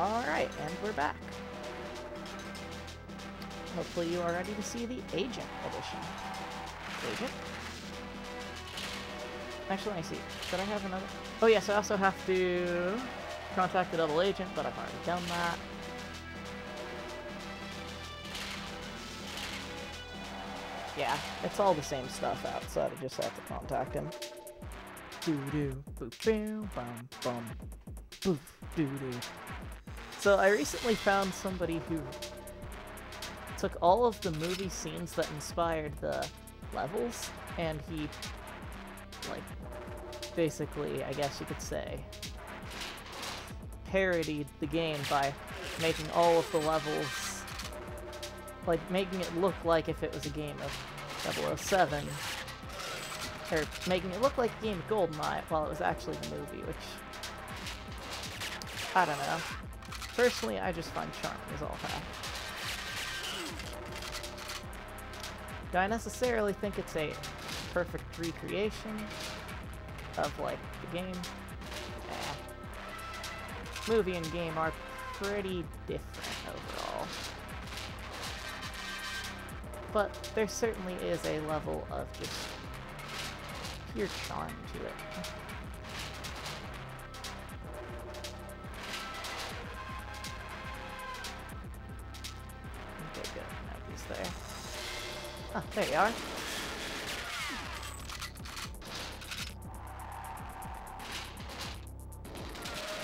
Alright, and we're back. Hopefully you are ready to see the Agent Edition. Agent? Actually, let me see. Should I have another? Oh yes, I also have to contact the double agent, but I've already done that. Yeah, it's all the same stuff outside. I just have to contact him. Doo doo, boop, boom, bum, bum, boof, doo doo. So I recently found somebody who took all of the movie scenes that inspired the levels, and he, like, basically, I guess you could say, parodied the game by making all of the levels, like, making it look like if it was a game of 007, or making it look like a game of GoldenEye while it was actually the movie, which, I don't know. Personally, I just find charm is all that. Do I necessarily think it's a perfect recreation of, like, the game? Eh. Movie and game are pretty different overall. But there certainly is a level of just pure charm to it. Ah, there you are.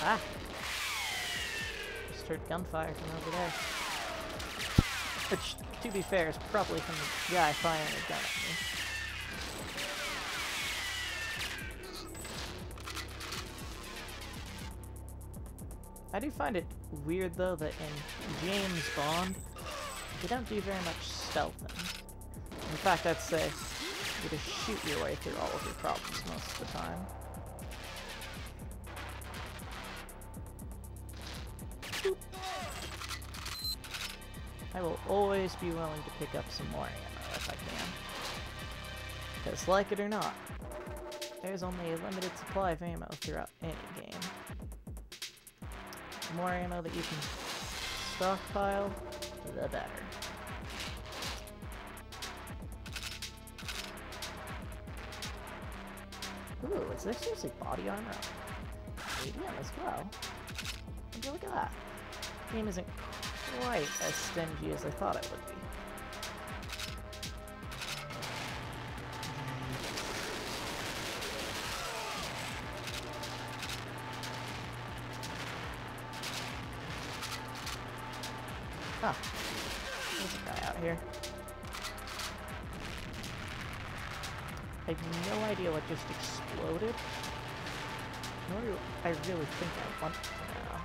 Ah! Just heard gunfire from over there. Which, to be fair, is probably from the guy firing a gun at me. I do find it weird, though, that in James Bond, they don't do very much stealthing. In fact, I'd say you just shoot your way through all of your problems most of the time. I will always be willing to pick up some more ammo if I can. Because, like it or not, there's only a limited supply of ammo throughout any game. The more ammo that you can stockpile, the better. Ooh, is this seriously body armor? Medium as well. You look at that? Game isn't quite as stingy as I thought it would be. Ah, there's a guy out here. I have no idea what just exploded. Nor do I really think I want to know.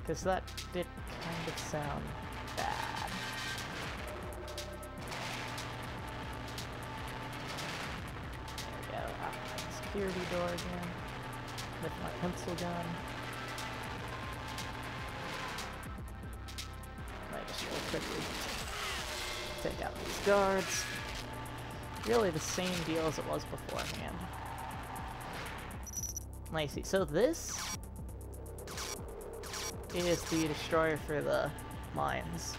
Because that did kind of sound bad. There we go. The security door again. With my pencil gun. Might just real quickly take out these guards really the same deal as it was beforehand. See. So this is the destroyer for the mines.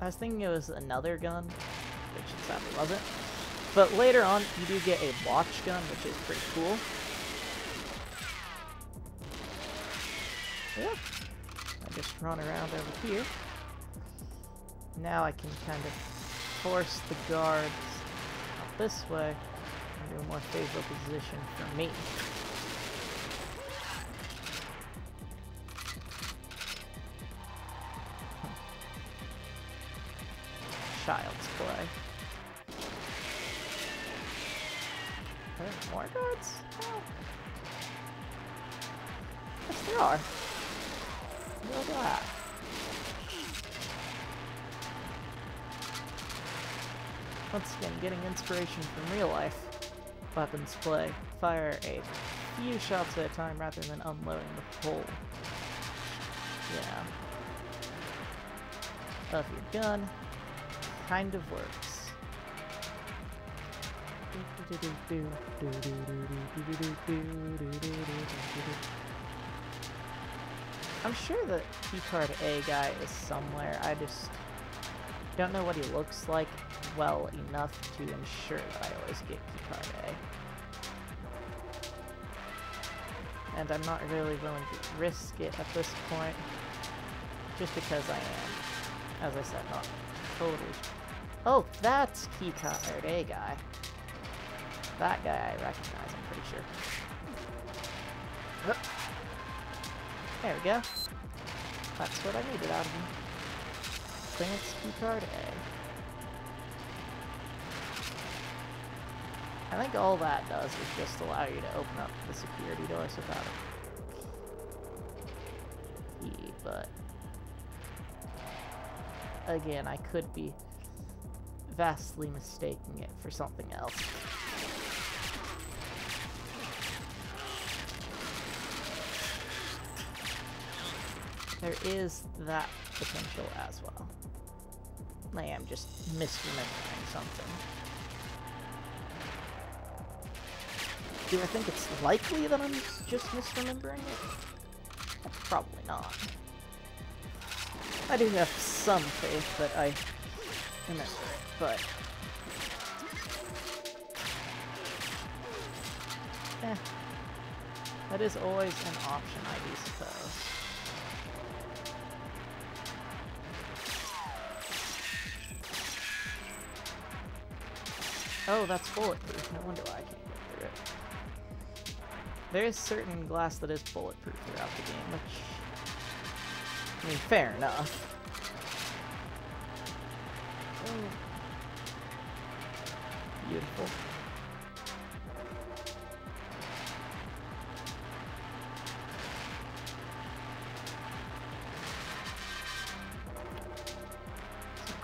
I was thinking it was another gun, which it sadly wasn't. But later on, you do get a watch gun, which is pretty cool. Yeah. I just run around over here. Now I can kind of force the guards up this way into a more favorable position for me. Child's play. Are there more guards? Oh. Yes, there are. Look at that. Once again, getting inspiration from real life weapons play. Fire a few shots at a time rather than unloading the whole, yeah, of your gun. Kind of works. I'm sure the keycard A guy is somewhere. I just don't know what he looks like well enough to ensure that I always get keycard A. And I'm not really willing to risk it at this point, just because I am, as I said, not totally... Oh, that's keycard A guy. That guy I recognize, I'm pretty sure. There we go. That's what I needed out of him. Clearance keycard A. I think all that does is just allow you to open up the security doors without a key, but again, I could be vastly mistaking it for something else. There is that potential as well. I am just misremembering something. Do I think it's likely that I'm just misremembering it? Probably not. I do have some faith that I remember it, but... Eh. That is always an option, I do suppose. Oh, that's bulletproof. No wonder I there is certain glass that is bulletproof throughout the game, which... I mean, fair enough. Beautiful.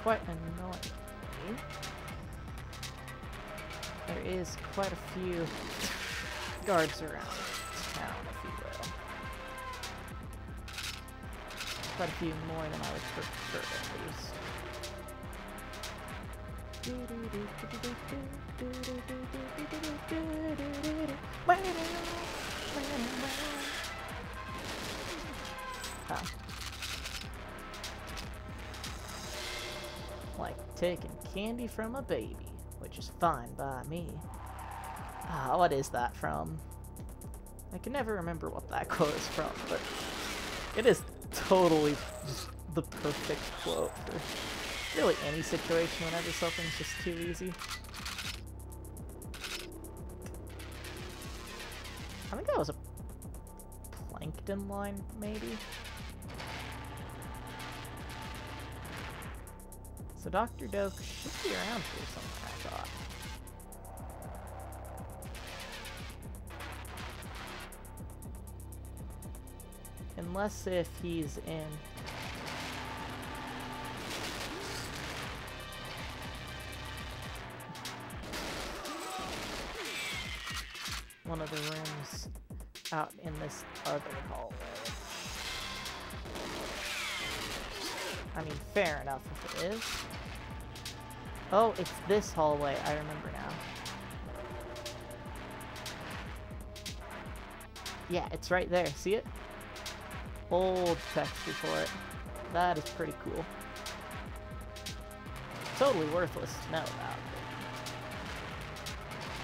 Quite annoying. There is quite a few guards around town, if you will. Quite a few more than I would prefer, at least. Huh. Like taking candy from a baby, which is fine by me. Ah, what is that from? I can never remember what that quote is from, but it is totally the perfect quote for really any situation whenever something's just too easy. I think that was a plankton line, maybe? So Dr. Doak should be around here somewhere, I thought. Unless if he's in... One of the rooms out in this other hallway. I mean, fair enough if it is. Oh, it's this hallway. I remember now. Yeah, it's right there. See it? Old texture for it. That is pretty cool. Totally worthless to know about,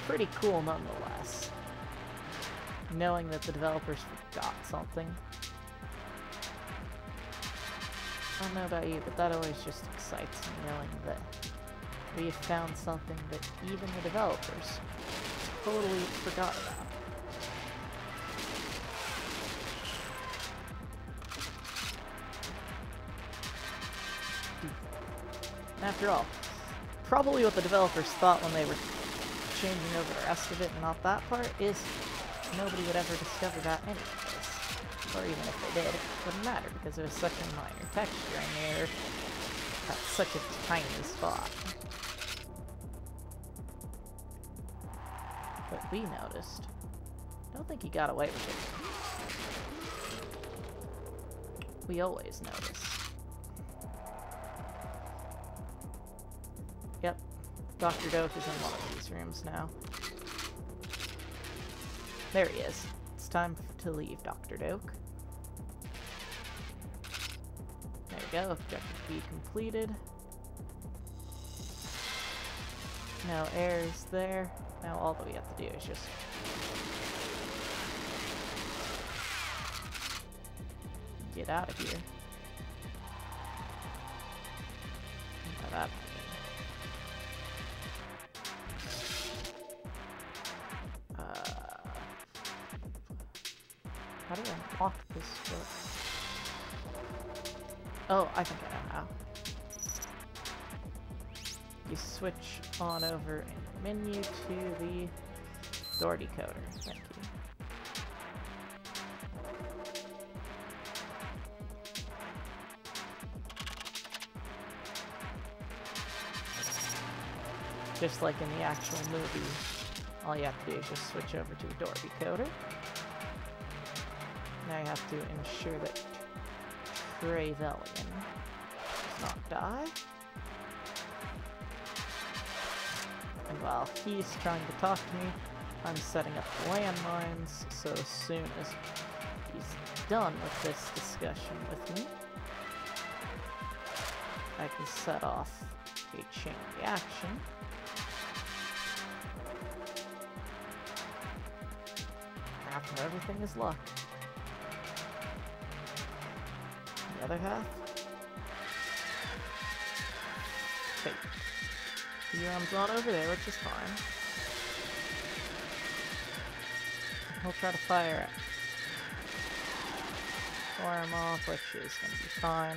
pretty cool nonetheless. Knowing that the developers forgot something. I don't know about you, but that always just excites me, knowing that we have found something that even the developers totally forgot about. After all, probably what the developers thought when they were changing over the rest of it and not that part is nobody would ever discover that anyways. Or even if they did, it wouldn't matter because it was such a minor texturing error at such a tiny spot. But we noticed. Don't think he got away with it. We always notice. Dr. Doak is in one of these rooms now. There he is. It's time to leave, Dr. Doak. There we go. Objective B completed. No errors there. Now all that we have to do is just get out of here. That how do I this? Oh, I think I know how. You switch on over in the menu to the door decoder. Thank you. Just like in the actual movie, all you have to do is just switch over to the door decoder. Now you have to ensure that Trevelyan does not die. And while he's trying to talk to me, I'm setting up landmines, so as soon as he's done with this discussion with me, I can set off a chain reaction. After everything is locked. The other half? He runs on over there, which is fine. He'll try to fire it. Fire him off, which is gonna be fine.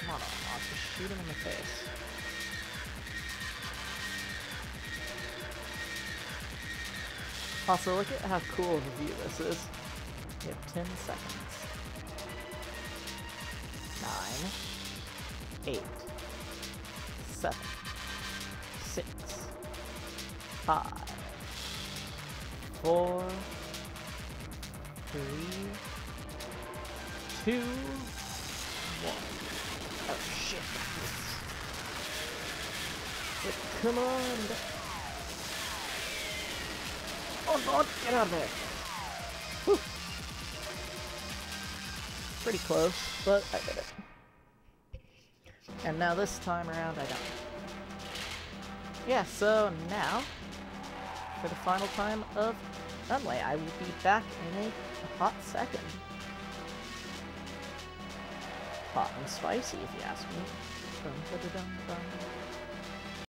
Come on, Armand, just shoot him in the face. Also, look at how cool of a view this is. You have 10 seconds. 9, 8, 7, 6, 5, 4, 3, 2, 1. Oh shit. Come on! Oh god, get out of there! Whew. Pretty close, but I did it. And now this time around I don't. Yeah, so now, for the final time of Runway, I will be back in a hot second. Hot and spicy, if you ask me.